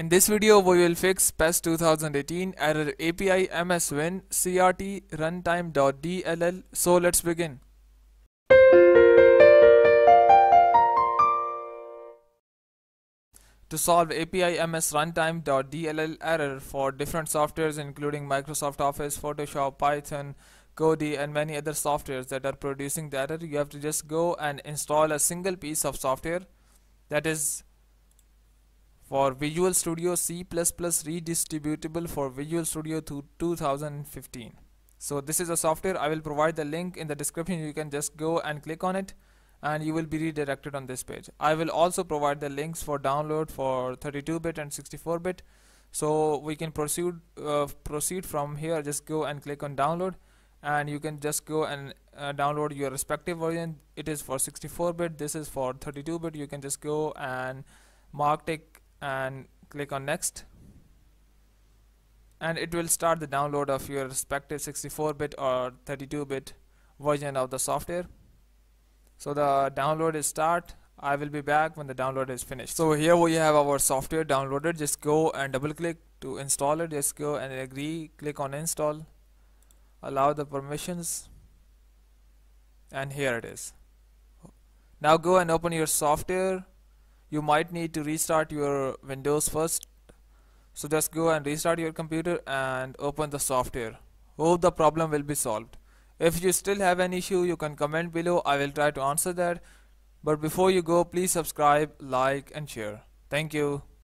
In this video we will fix PES 2018 error API MSWin CRT runtime.dll so let's begin. To solve API MS runtime.dll error for different softwares including Microsoft Office, Photoshop, Python, Kodi and many other softwares that are producing the error you have to just go and install a single piece of software that is for Visual Studio C++ redistributable for Visual Studio 2015 so this is a software. I will provide the link in the description. You can just go and click on it and you will be redirected on this page. I will also provide the links for download for 32-bit and 64-bit so we can proceed uh, proceed from here. Just go and click on download and you can just go and uh, download your respective version. It is for 64-bit this is for 32-bit you can just go and mark tick and click on next. And it will start the download of your respective 64-bit or 32-bit version of the software. So the download is start. I will be back when the download is finished. So here we have our software downloaded. Just go and double click to install it. Just go and agree. Click on install. Allow the permissions. And here it is. Now go and open your software you might need to restart your Windows first. So just go and restart your computer and open the software. Hope the problem will be solved. If you still have an issue you can comment below. I will try to answer that. But before you go please subscribe like and share. Thank you